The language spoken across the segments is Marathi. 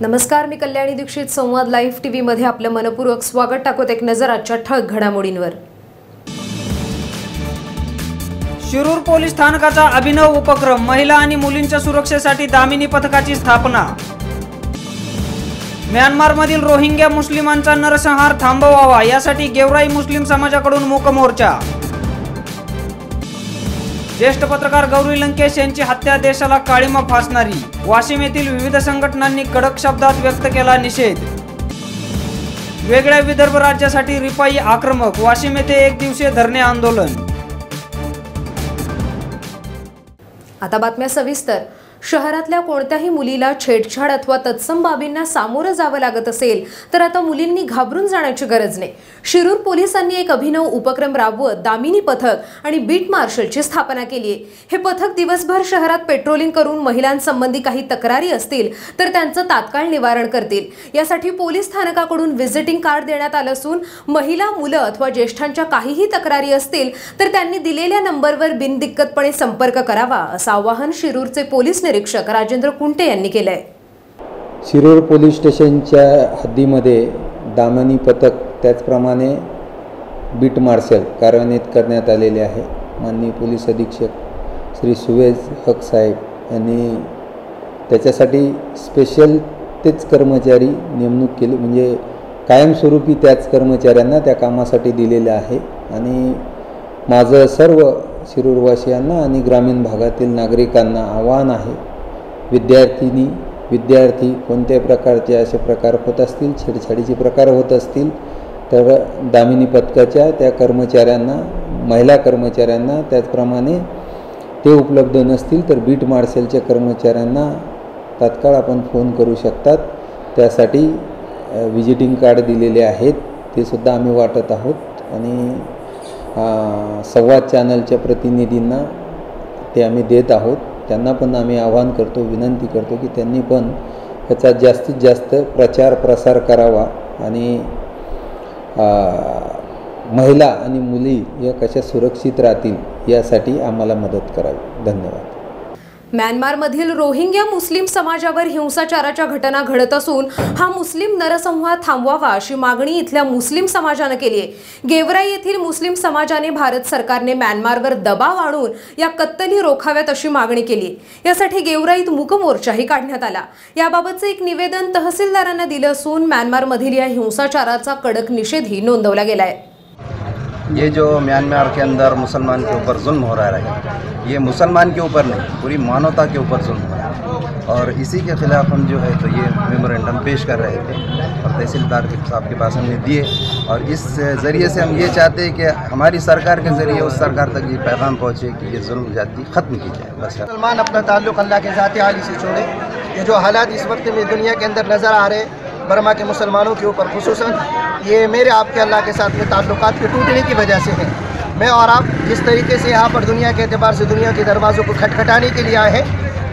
नमस्कार मी कल्याणी दीक्षित. संवाद लाईव्ह टी व्हीमध्ये आपलं मनपूर्वक स्वागत टाकत एक नजर आजच्या ठळक घडामोडींवर. शिरूर पोलीस स्थानकाचा अभिनव उपक्रम महिला आणि मुलींच्या सुरक्षेसाठी दामिनी पथकाची स्थापना. म्यानमारमधील रोहिंग्या मुस्लिमांचा नरसंहार थांबवावा यासाठी गेवराई मुस्लिम समाजाकडून मूक मोर्चा ज्येष्ठ पत्रकार गौरी लंकेश यांची हत्या देशाला काळीमा फासणारी. वाशिम येथील विविध संघटनांनी कडक शब्दात व्यक्त केला निषेध. वेगळ्या विदर्भ राज्यासाठी रिपाई आक्रमक वाशिम येथे एक दिवसीय धरणे आंदोलन. आता बातम्या सविस्तर. शहरातल्या कोणत्याही मुलीला छेडछाड अथवा तत्सम बाबींना सामोरं जावं लागत असेल तर आता मुलींनी घाबरून जाण्याची गरज नाही. शिरूर पोलिसांनी एक अभिनव उपक्रम राबवत दामिनी पथक आणि बीट मार्शलची स्थापना केली आहे. हे पथक दिवसभर शहरात पेट्रोलिंग करून महिलांसंबंधी काही तक्रारी असतील तर त्यांचं तात्काळ निवारण करतील. यासाठी पोलीस स्थानकाकडून व्हिजिटिंग कार्ड देण्यात आलं असून महिला मुलं अथवा ज्येष्ठांच्या काहीही तक्रारी असतील तर त्यांनी दिलेल्या नंबरवर बिनदिक्कतपणे संपर्क करावा असं आवाहन शिरूरचे पोलीस निरीक्षक राजेंद्र कुंटे यांनी आहे शिरूर पोलीस स्टेशनच्या हद्दीमध्ये दामनी पथक त्याचप्रमाणे बीट मार्शल कार्यान्वित करण्यात आलेले आहे. माननीय पोलीस अधीक्षक श्री सुवेज हक साहेब यांनी त्याच्यासाठी स्पेशल तेच कर्मचारी नेमणूक केली. म्हणजे कायमस्वरूपी त्याच कर्मचाऱ्यांना त्या कामासाठी दिलेलं आहे. आणि माझं सर्व शिरूरवासियांना आणि ग्रामीण भागातील नागरिकांना आव्हान आहे. विद्यार्थिनी विद्यार्थी कोणत्याही प्रकारचे असे प्रकार होत असतील छेडछाडीचे प्रकार होत असतील तर दामिनी पथकाच्या त्या कर्मचाऱ्यांना महिला कर्मचाऱ्यांना त्याचप्रमाणे ते उपलब्ध नसतील तर बीट मार्शलच्या कर्मचाऱ्यांना तात्काळ आपण फोन करू शकतात. त्यासाठी विजिटिंग कार्ड दिलेले आहेत ते सुद्धा आम्ही वाटत आहोत. आणि संवाद चॅनलच्या प्रतिनिधींना ते आम्ही देत आहोत. त्यांना पण आम्ही आवाहन करतो विनंती करतो की त्यांनी पण ह्याचा जास्तीत जास्त प्रचार प्रसार करावा आणि महिला आणि मुली या कशा सुरक्षित राहतील यासाठी आम्हाला मदत करावी. धन्यवाद. म्यानमारमधील रोहिंग्या मुस्लिम समाजावर हिंसाचाराच्या घटना घडत असून हा मुस्लिम नरसंहार थांबवावा अशी मागणी इथल्या मुस्लिम समाजानं केली आहे. गेवराई येथील मुस्लिम समाजाने भारत सरकारने म्यानमारवर दबाव आणून या कत्तली रोखाव्यात अशी मागणी केली यासाठी गेवराईत मूकमोर्चाही काढण्यात आला. याबाबतचं एक निवेदन तहसीलदारांना दिलं असून म्यानमारमधील या हिंसाचाराचा कडक निषेधही नोंदवला गेलाय ये जो म्यांमार के अंदर मुसलमान के ऊपर जुल्म हो रहा है, ये मुसलमान के ऊपर नहीं, पूरी मानवता के ऊपर जुल्म हो रहा है। और इसी के ख़िलाफ़ हम जो है तो ये मेमोरेंडम पेश कर रहे थे, और तहसीलदार साहब के पास हमने दिए। और इस ज़रिए से हम ये चाहते हैं कि हमारी सरकार के ज़रिए, उस सरकार तक ये पैगाम पहुँचे कि ये जुल्म जाती ख़त्म की जाए, बस मुसलमान अपना ताल्लुक अल्लाह के ज़ात आली से छोड़े ये जो हालात इस वक्त में दुनिया के अंदर नज़र आ रहे बर्मा के मुसलमानों के ऊपर खसूस ये मेरे आपके अल्लाह के साथ में ताल्लुकात के टूटने की वजह से है। मैं और आप जिस तरीके से यहाँ पर दुनिया के अतबार से दुनिया के दरवाज़ों को खटखटाने के लिए आए हैं,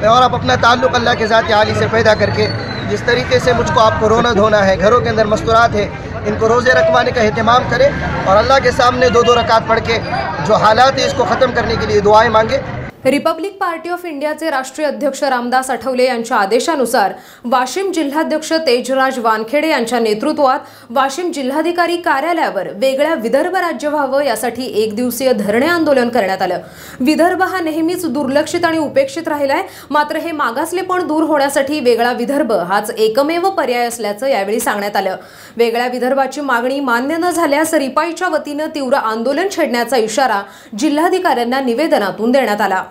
मैं और आप अपना ताल्लुक अल्लाह के साथ आली से पैदा करके जिस तरीके से मुझको आपको रोना धोना है, घरों के अंदर मस्तूरात है, इनको रोज़े रखवाने का अहतमाम करें और अल्लाह के सामने दो दो रकात पढ़ के जो हालात है इसको ख़त्म करने के लिए दुआएँ मांगे। रिपब्लिक पार्टी ऑफ इंडियाचे राष्ट्रीय अध्यक्ष रामदास आठवले यांच्या आदेशानुसार वाशिम जिल्हाध्यक्ष तेजराज वानखेडे यांच्या नेतृत्वात वाशिम जिल्हाधिकारी कार्यालयावर वेगळ्या विदर्भ राज्य व्हावं यासाठी एक दिवसीय धरणे आंदोलन करण्यात आलं. विदर्भ हा नेहमीच दुर्लक्षित आणि उपेक्षित राहिलाय मात्र हे मागासलेपण दूर होण्यासाठी वेगळा विदर्भ हाच एकमेव पर्याय असल्याचं यावेळी सांगण्यात आलं. वेगळ्या विदर्भाची मागणी मान्य न झाल्यास रिपाईच्या वतीनं तीव्र आंदोलन छेडण्याचा इशारा जिल्हाधिकाऱ्यांना निवेदनातून देण्यात आला.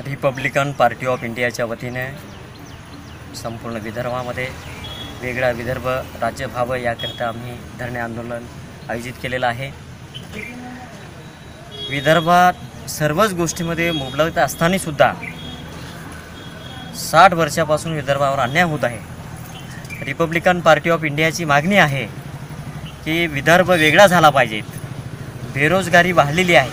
रिपब्लिकन पार्टी ऑफ इंडियाच्या वतीने संपूर्ण विदर्भामध्ये वेगळा विदर्भ राज्य व्हावं याकरिता आम्ही धरणे आंदोलन आयोजित केलेलं आहे. विदर्भात सर्वच गोष्टीमध्ये मुबलक असतानासुद्धा साठ वर्षापासून विदर्भावर अन्याय होत आहे. रिपब्लिकन पार्टी ऑफ इंडियाची मागणी आहे की विदर्भ वेगळा झाला पाहिजे. बेरोजगारी वाढलेली आहे.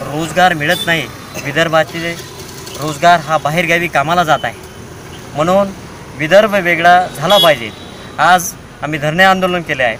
रोजगार मिळत नाही. विदर्भाचे रोजगार हा बाहेरगावी कामाला जात आहे. म्हणून विदर्भ वेगळा झाला पाहिजे. आज आम्ही धरणे आंदोलन केले आहे.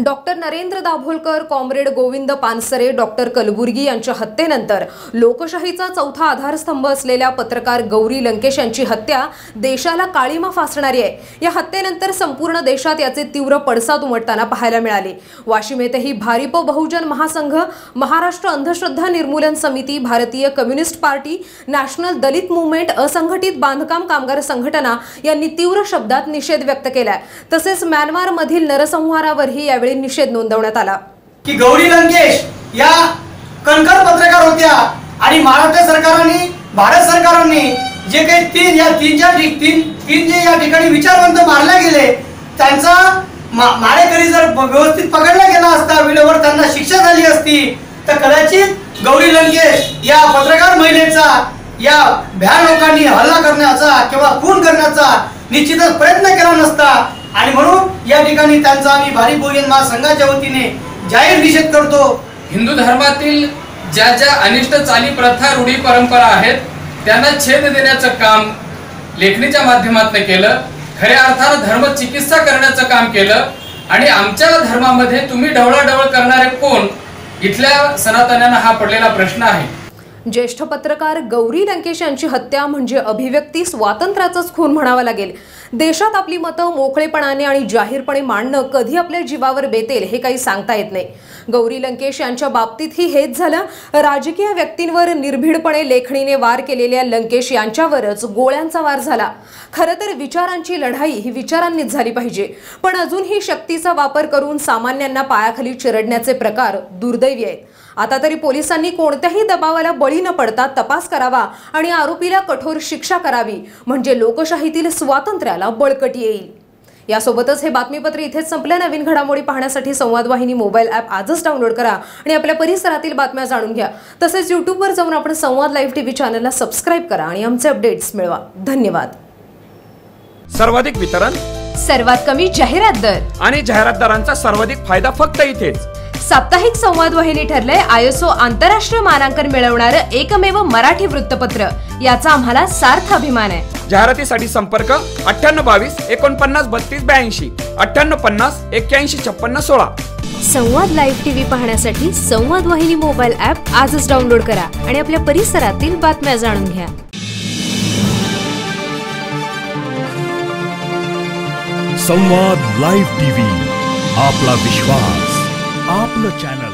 Doctor Narendra Dabholkar comrade Govind Pansare doctor Kalburgi यांच्या हत्येनंतर लोकशाहीचा चौथा आधारस्तंभ असलेल्या पत्रकार गौरी लंकेश यांची हत्या देशाला काळीमा फासणारी आहे. या हत्येनंतर संपूर्ण देशात याचे तीव्र पडसाद उमटताना पाहायला मिळाले. वाशिम येथेही भारिप बहुजन महासंघ महाराष्ट्र अंधश्रद्धा निर्मूलन समिती भारतीय communist party national Dalit movement असंघटित बांधकाम कामगार संघटना यांनी तीव्र शब्दात निषेध व्यक्त केलाय. तसेच म्यानमारमधील नरसंहारावरही यावेळी यावेळी निषेध नोंदवण्यात आला. की गौरी लंकेश या कणखर पत्रकार होत्या आणि महाराष्ट्र सरकारने भारत सरकारने जे काही तीन या तीनच्या तीन तीन जे या ठिकाणी विचारवंत मारले गेले त्यांचा मारेकरी जर व्यवस्थित पकडला गेला असता वेळेवर त्यांना शिक्षा झाली असती तर कदाचित गौरी लंकेश या पत्रकार महिलेचा या भ्या लोकांनी हल्ला करण्याचा किंवा खून करण्याचा निश्चितच प्रयत्न केला नसता. आणि म्हणून या ठिकाणी त्यांचा आम्ही भारी बहुजन महासंघाच्या वतीने जाहीर निषेध करतो. हिंदू धर्मातील ज्या ज्या अनिष्ट चाली प्रथा रूढी परंपरा आहेत त्यांना छेद देण्याचं काम लेखणीच्या माध्यमातून केलं खऱ्या अर्थानं धर्म चिकित्सा करण्याचं काम केलं आणि आमच्या धर्मामध्ये तुम्ही ढवळाढवळ करणारे कोण? इथल्या सनातन्यांना हा पडलेला प्रश्न आहे. ज्येष्ठ पत्रकार गौरी लंकेश यांची हत्या म्हणजे अभिव्यक्ती स्वातंत्र्याचाच खून म्हणावा लागेल. देशात आपली मतं मोकळेपणाने आणि जाहीरपणे मांडणं कधी आपल्या जीवावर बेतेल हे काही सांगता येत नाही. गौरी लंकेश यांच्या बाबतीतही हेच झालं. राजकीय व्यक्तींवर निर्भीडपणे लेखणीने वार केलेल्या लंकेश यांच्यावरच गोळ्यांचा वार झाला. खरं तर विचारांची लढाई ही विचारांनीच झाली पाहिजे. पण अजूनही शक्तीचा वापर करून सामान्यांना पायाखाली चिरडण्याचे प्रकार दुर्दैवी आहेत. आता तरी पोलिसांनी कोणत्याही दबावाला बळी न पडता तपास करावा आणि आरोपीला कठोर शिक्षा करावी म्हणजे लोकशाहीतील स्वातंत्र्याला बळकटी येईल. यासोबतच हे बातमीपत्र इथेच संपलं. नवीन घडामोडी पाहण्यासाठी संवाद वाहिनी मोबाईल ॲप आजच डाउनलोड करा आणि आपल्या परिसरातील बातम्या जाणून घ्या. तसेच यूट्यूबवर जाऊन आपण संवाद लाईव्ह टीव्ही चॅनलला सबस्क्राईब करा आणि आमचे अपडेट्स मिळवा. धन्यवाद. सर्वाधिक वितरण सर्वात कमी जाहिरात दर. आणि जाहिरातदारांचा सर्वाधिक फायदा फक्त इथेच. साप्ताहिक संवाद वाहिनी ठरलंय आयएसओ आंतरराष्ट्रीय मानांकन मिळवणारं एकमेव मराठी वृत्तपत्र. याचा आम्हाला सार्थ अभिमान आहे. जाहिरातीसाठी संपर्क अठ्ठ्याण्णव बावीस एकोणपन्नास बत्तीस ब्याऐंशी. अठ्ठ्याण्णव पन्नास एक्क्याऐंशी छप्पन्न सोळा. संवाद लाईव्ह टीव्ही पाहण्यासाठी संवाद वाहिनी मोबाईल ॲप आजच डाउनलोड करा आणि आपल्या परिसरातील बातम्या जाणून घ्या. संवाद लाईव्ह टीव्ही आपला विश्वास. आपलं चॅनल